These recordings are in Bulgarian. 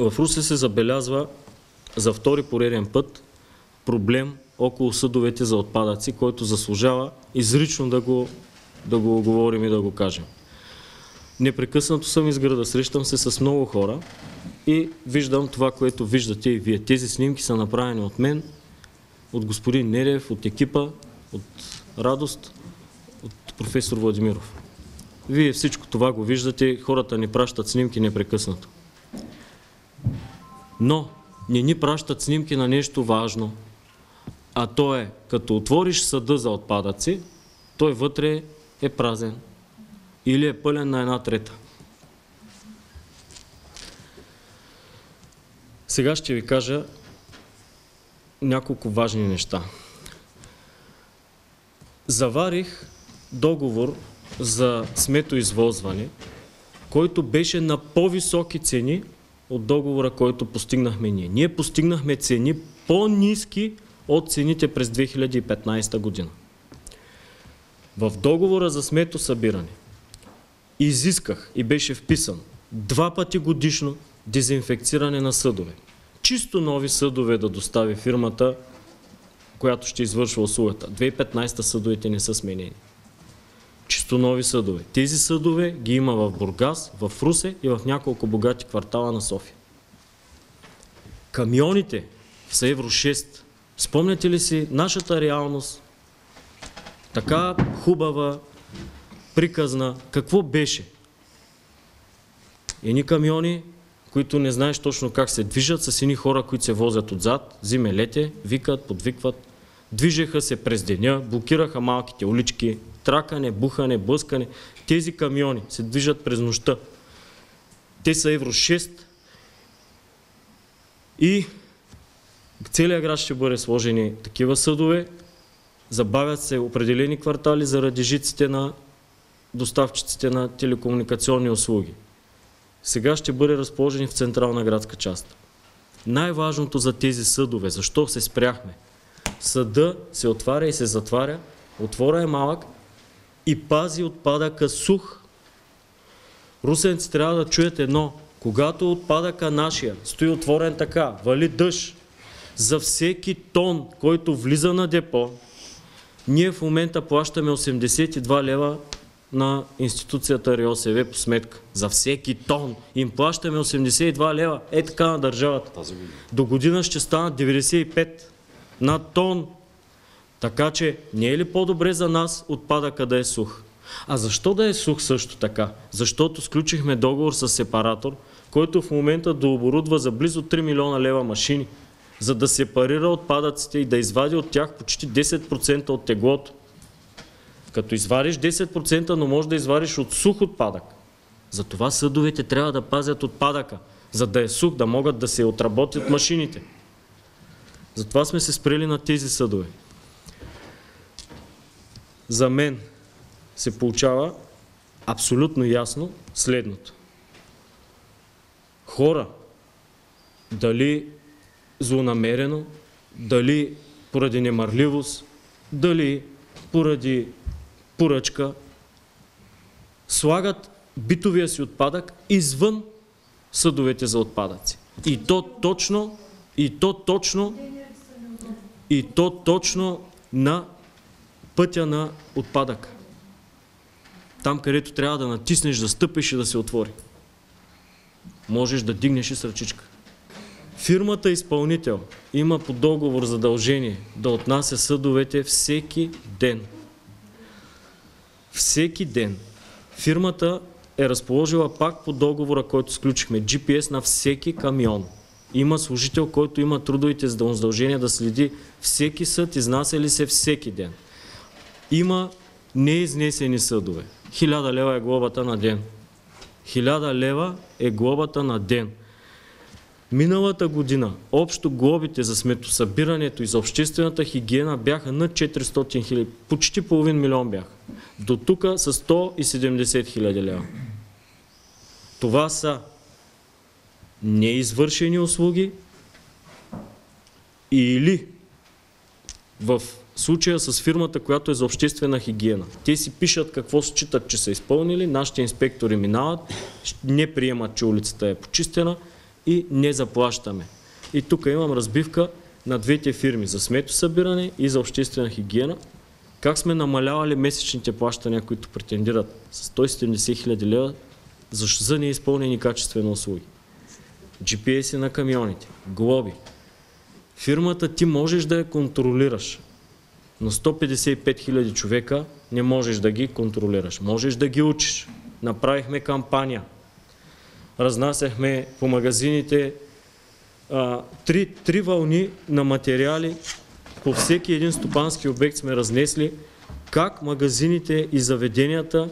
в Русе се забелязва за втори пореден път проблем около съдовете за отпадъци, който заслужава изрично да го, да го говорим и да го кажем. Непрекъснато съм из града, срещам се с много хора и виждам това, което виждате и вие. Тези снимки са направени от мен, от господин Нерев, от екипа, от Радост, от професор Владимиров. Вие всичко това го виждате, хората ни пращат снимки непрекъснато. Но не ни пращат снимки на нещо важно, а то е, като отвориш съда за отпадъци, той вътре е празен или е пълен на една трета. Сега ще ви кажа няколко важни неща. Заварих договор за сметоизвозване, който беше на по-високи цени от договора, който постигнахме ние. Ние постигнахме цени по-низки от цените през 2015 година. В договора за сметосъбиране изисках и беше вписан два пъти годишно дезинфекциране на съдове. Чисто нови съдове да достави фирмата, която ще извършва услугата. 2015 съдовете не са сменени. Чисто нови съдове. Тези съдове ги има в Бургас, в Русе и в няколко богати квартала на София. Камионите са Евро 6. Спомняте ли си нашата реалност? Така хубава, приказна. Какво беше? Едни камиони, които не знаеш точно как се движат, с едни хора, които се возят отзад, зиме, лете, викат, подвикват. Движеха се през деня, блокираха малките улички, тракане, бухане, блъскане. Тези камиони се движат през нощта. Те са Евро 6 и целият град ще бъде сложени такива съдове. Забавят се определени квартали заради жиците на доставчиците на телекомуникационни услуги. Сега ще бъде разположени в централна градска част. Най-важното за тези съдове, защо се спряхме? Съда се отваря и се затваря, отвора е малък и пази отпадъка сух. Русенци трябва да чуят едно. Когато отпадъка нашия стои отворен така, вали дъжд, за всеки тон, който влиза на депо, ние в момента плащаме 82 лева на институцията РИОСВ по сметка. За всеки тон им плащаме 82 лева. Е така на държавата. До година ще станат 95 на тон. Така че не е ли по-добре за нас отпадъка да е сух? А защо да е сух също така? Защото сключихме договор с сепаратор, който в момента дооборудва за близо 3 милиона лева машини, за да сепарира отпадъците и да извади от тях почти 10% от теглото. Като извариш 10%, но може да извариш от сух отпадък. Затова съдовете трябва да пазят отпадъка, за да е сух, да могат да се отработят машините. Затова сме се спрели на тези съдове. За мен се получава абсолютно ясно следното. Хора, дали злонамерено, дали поради немърливост, дали поради поръчка, слагат битовия си отпадък извън съдовете за отпадъци. И то точно, и то точно, и то точно на пътя на отпадък. Там, където трябва да натиснеш, да стъпиш и да се отвори. Можеш да дигнеш и с ръчичка. Фирмата изпълнител има по договор задължение да отнася съдовете всеки ден всеки ден фирмата е разположила пак по договора, който сключихме, GPS на всеки камион. Има служител, който има трудовите задължения да следи всеки съд, изнася ли се всеки ден. Има неизнесени съдове. Хиляда лева е глобата на ден. Хиляда лева е глобата на ден. Миналата година общо глобите за сметосъбирането и за обществената хигиена бяха над 400 хиляди, почти половин милион бяха. До тук са 170 хиляди лева. Това са неизвършени услуги или в случая с фирмата, която е за обществена хигиена. Те си пишат какво считат, че са изпълнили, нашите инспектори минават, не приемат, че улицата е почистена – и не заплащаме. И тук имам разбивка на двете фирми за сметосъбиране и за обществена хигиена. Как сме намалявали месечните плащания, които претендират с 170 хиляди лева за, неизпълнени качествени услуги. GPS на камионите, глоби. Фирмата ти можеш да я контролираш, но 155 хиляди човека не можеш да ги контролираш. Можеш да ги учиш. Направихме кампания. Разнасяхме по магазините а, три, три вълни на материали. По всеки един стопански обект сме разнесли как магазините и заведенията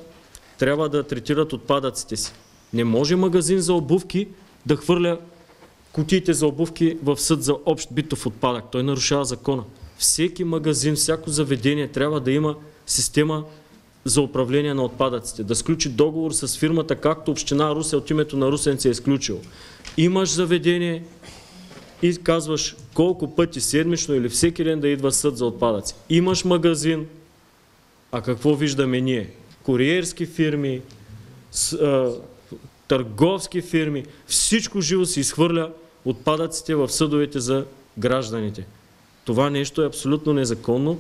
трябва да третират отпадъците си. Не може магазин за обувки да хвърля кутиите за обувки в съд за общ битов отпадък. Той нарушава закона. Всеки магазин, всяко заведение трябва да има система за управление на отпадъците. Да сключи договор с фирмата, както Община Русе от името на Русенци е изключил. Имаш заведение и казваш колко пъти седмично или всеки ден да идва съд за отпадъци. Имаш магазин, а какво виждаме ние? Куриерски фирми, търговски фирми, всичко живо се изхвърля отпадъците в съдовете за гражданите. Това нещо е абсолютно незаконно.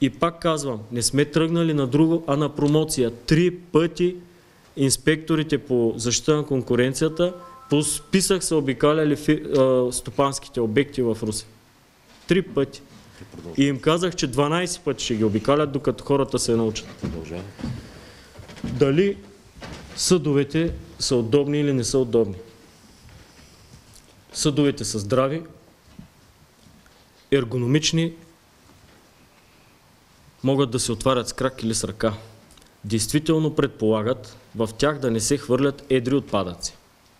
И пак казвам, не сме тръгнали на друго, а на промоция. Три пъти инспекторите по защита на конкуренцията по списък са обикаляли фи, а, стопанските обекти в Руси. Три пъти. И им казах, че 12 пъти ще ги обикалят, докато хората се научат. Дали съдовете са удобни или не са удобни? Съдовете са здрави, ергономични, могат да се отварят с крак или с ръка. Действително предполагат в тях да не се хвърлят едри отпадъци.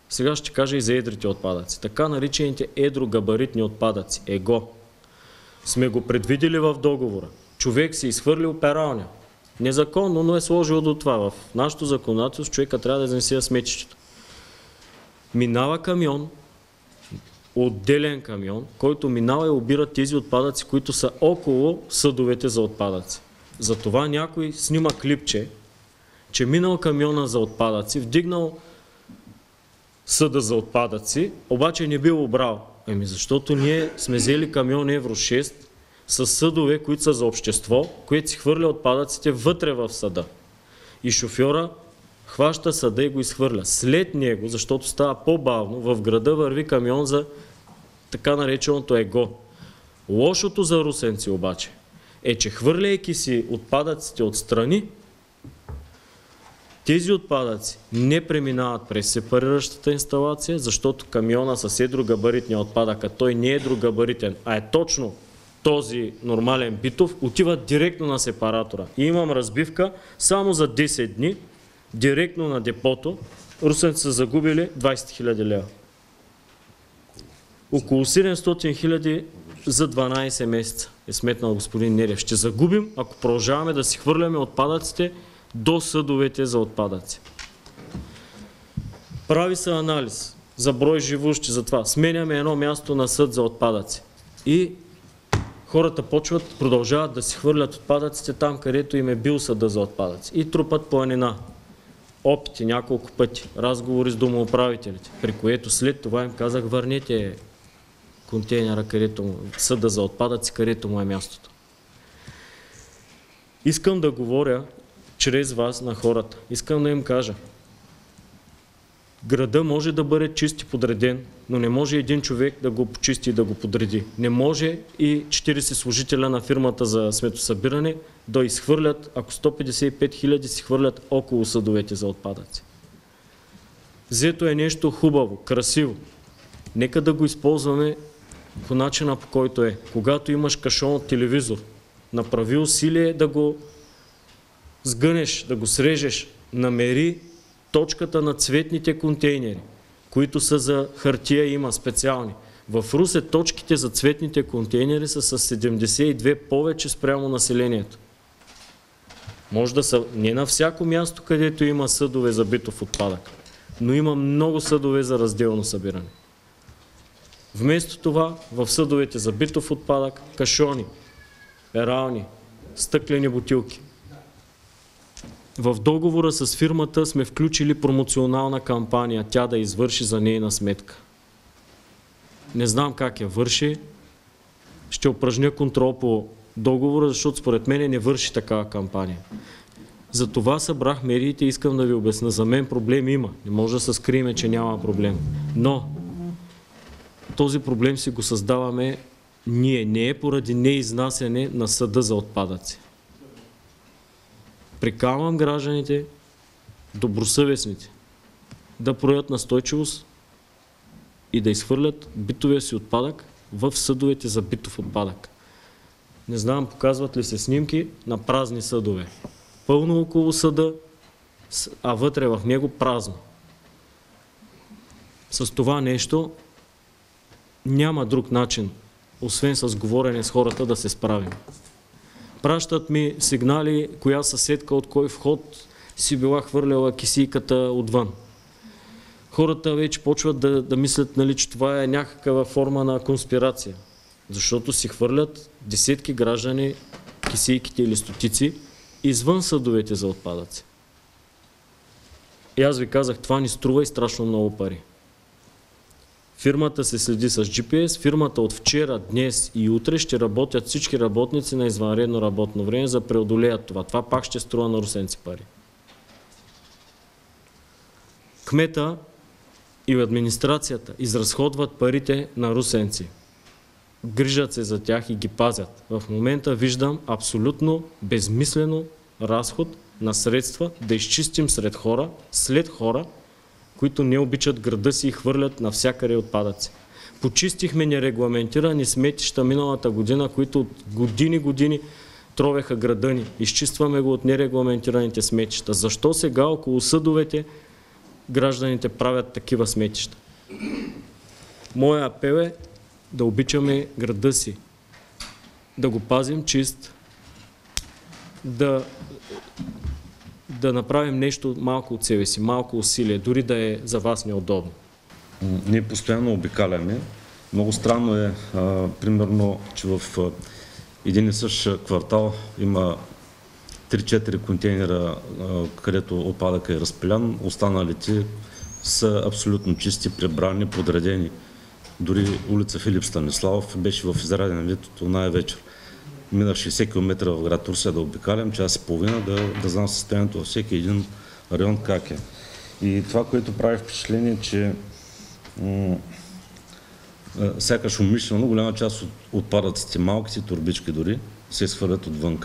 Сега ще кажа и за едрите отпадъци. Така наричаните едрогабаритни отпадъци, ЕГО, сме го предвидели в договора. Човек си изхвърлил пералня. Незаконно, но е сложил до това. В нашото законодателство човека трябва да изнесе сметището. Минава камион, отделен камион, който минава и обира тези отпадъци, които са около съдовете за отпадъци. Затова някой снима клипче, че минал камиона за отпадъци, вдигнал съда за отпадъци, обаче не бил обрал. Еми защото ние сме взели камион Евро 6 с съдове, които са за общество, което си хвърля отпадъците вътре в съда. И шофьора хваща съда и го изхвърля. След него, защото става по-бавно, в града върви камион за така нареченото его. Лошото за русенци обаче е, че хвърляйки си отпадъците отстрани, тези отпадъци не преминават през сепариращата инсталация, защото камиона с едрогабаритния отпадък, а той не е едрогабаритен, а е точно този нормален битов, отива директно на сепаратора. И имам разбивка само за 10 дни, директно на депото, русенци са загубили 20 000 лева. Около 700 хиляди за 12 месеца е сметнал господин Нерев. Ще загубим, ако продължаваме да си хвърляме отпадъците до съдовете за отпадъци. Прави се анализ за брой живущи за това. Сменяме едно място на съд за отпадъци. И хората почват, продължават да си хвърлят отпадъците там, където им е бил съда за отпадъци. И трупат планина. Опити няколко пъти, разговори с домоуправителите, при което след това им казах, върнете контейнера, където му, съда за отпадъци, където му е мястото. Искам да говоря чрез вас на хората. Искам да им кажа. Града може да бъде чист и подреден, но не може един човек да го почисти и да го подреди. Не може и 40 служителя на фирмата за сметосъбиране да изхвърлят, ако 155 хиляди си хвърлят около съдовете за отпадъци. Взето е нещо хубаво, красиво. Нека да го използваме по начина по който е. Когато имаш кашон от телевизор, направи усилие да го сгънеш, да го срежеш, намери точката на цветните контейнери, които са за хартия има специални. В Русе точките за цветните контейнери са с 72 повече спрямо населението. Може да са не на всяко място, където има съдове за битов отпадък, но има много съдове за разделно събиране. Вместо това в съдовете за битов отпадък, кашони, перални, стъклени бутилки. В договора с фирмата сме включили промоционална кампания, тя да извърши за нейна сметка. Не знам как я върши. Ще упражня контрол по договора, защото според мен не върши такава кампания. За това събрах медиите и искам да ви обясна. За мен проблем има. Не може да се скриеме, че няма проблем. Но този проблем си го създаваме ние. Не е поради неизнасяне на съда за отпадъци. Прикалвам гражданите, добросъвестните, да проявят настойчивост и да изхвърлят битовия си отпадък в съдовете за битов отпадък. Не знам, показват ли се снимки на празни съдове. Пълно около съда, а вътре в него празно. С това нещо няма друг начин, освен с говорене с хората, да се справим. Пращат ми сигнали, коя съседка от кой вход си била хвърляла кисийката отвън. Хората вече почват да, да мислят, нали, че това е някаква форма на конспирация. Защото си хвърлят десетки граждани кисийките или стотици извън съдовете за отпадъци. И аз ви казах, това ни струва и страшно много пари. Фирмата се следи с GPS, фирмата от вчера, днес и утре ще работят всички работници на извънредно работно време за преодолеят това. Това пак ще струва на русенци пари. Кмета и администрацията изразходват парите на русенци. Грижат се за тях и ги пазят. В момента виждам абсолютно безмислено разход на средства да изчистим сред хора, след хора, които не обичат града си и хвърлят навсякъде отпадъци. Почистихме нерегламентирани сметища миналата година, които от години години тровеха града ни. Изчистваме го от нерегламентираните сметища. Защо сега около съдовете гражданите правят такива сметища? Моя апел е да обичаме града си, да го пазим чист, да да направим нещо малко от себе си, малко усилие, дори да е за вас неудобно? Ние постоянно обикаляме. Много странно е, а, примерно, че в а, един и същ квартал има 3-4 контейнера, а, където отпадъка е разпилян, останалите са абсолютно чисти, прибрани, подредени. Дори улица Филип Станиславов беше в израден вид от най вечер минах 60 км в град Турция да обикалям, час и половина, да, да знам състоянието във всеки един район как е. И това, което прави впечатление, че сякаш умишлено голяма част от отпадъците, малките турбички дори, се изхвърлят отвън.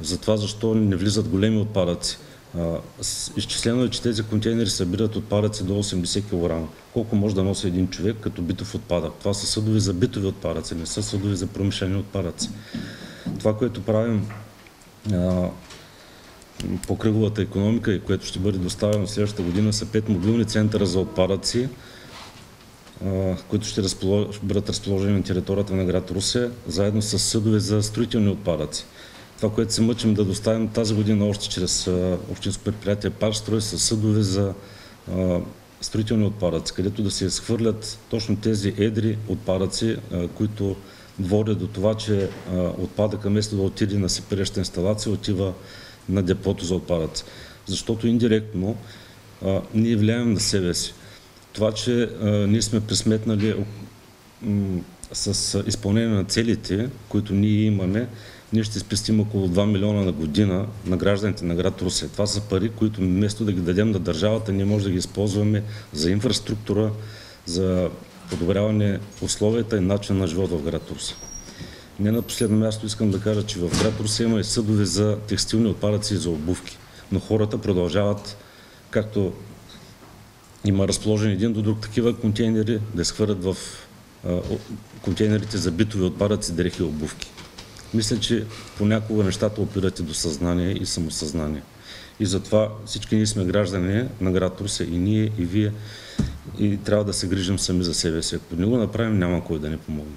Затова защо не влизат големи отпадъци? изчислено е, че тези контейнери събират отпадъци до 80 кг. Колко може да носи един човек като битов отпадък? Това са съдови за битови отпадъци, не са съдови за промишлени отпадъци. Това, което правим а, по кръговата економика и което ще бъде доставено следващата година са пет мобилни центъра за отпадъци, а, които ще разполож... бъдат разположени на територията на град Русия, заедно с съдове за строителни отпадъци. Това, което се мъчим да доставим тази година още чрез а, общинско предприятие Парстрой, са съдове за строителни отпадъци, където да се изхвърлят точно тези едри отпадъци, които води до това, че отпадъка вместо да отиде на сепареща инсталация, отива на депото за отпадъци. Защото индиректно а, ние влияем на себе си. Това, че а, ние сме присметнали с изпълнение на целите, които ние имаме, ние ще спестим около 2 милиона на година на гражданите на град Русия. Това са пари, които вместо да ги дадем на държавата, ние може да ги използваме за инфраструктура, за подобряване условията и начин на живот в град Русе. Не на последно място искам да кажа, че в град Русе има и съдове за текстилни отпадъци и за обувки. Но хората продължават, както има разположени един до друг такива контейнери, да изхвърлят в контейнерите за битови отпадъци, дрехи и обувки. Мисля, че понякога нещата опират и до съзнание и самосъзнание. И затова всички ние сме граждани на град Русе и ние, и вие и трябва да се грижим сами за себе си. Ако не го направим, няма кой да ни помогне.